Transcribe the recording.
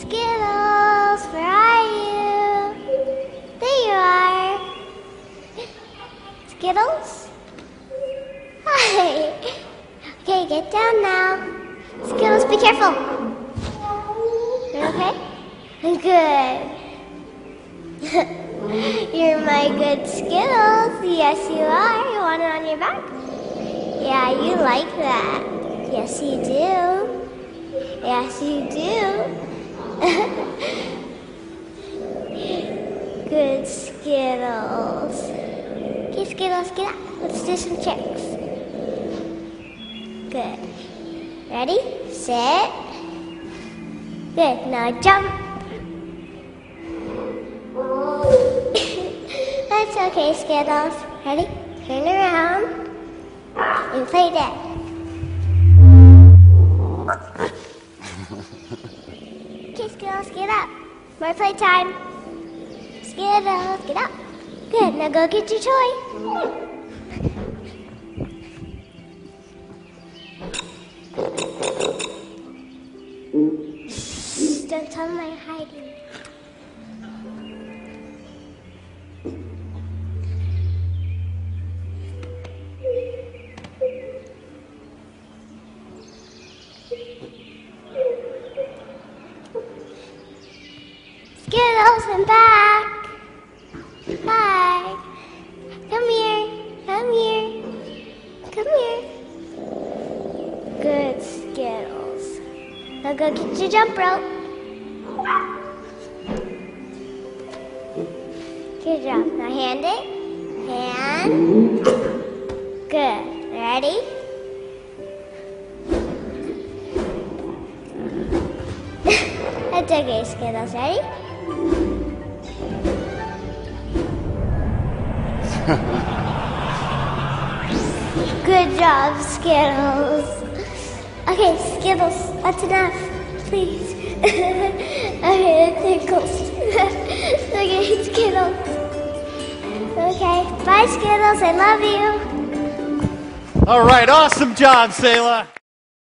Skittles, where are you? There you are. Skittles? Hi. Okay, get down now. Skittles, be careful. You're okay? Good. You're my good Skittles. Yes, you are. You want it on your back? Yeah, you like that. Yes, you do. Yes, you do. Good Skittles. Okay, Skittles, get up. Let's do some tricks. Good. Ready? Sit. Good. Now jump. That's okay, Skittles. Ready? Turn around and play dead. Get up. More playtime. Skittles, get up. Good, now go get your toy. Don't tell me I'm hiding. Skittles, I'm back. Hi. Come here. Come here. Come here. Good Skittles. Now go get your jump rope. Good job. Now hand it. Hand. Good. Ready? That's okay, Skittles. Ready? Good job, Skittles. Okay, Skittles, that's enough. Please. okay, tickles. okay, Skittles. Okay, bye, Skittles. I love you. All right, awesome job, Selah.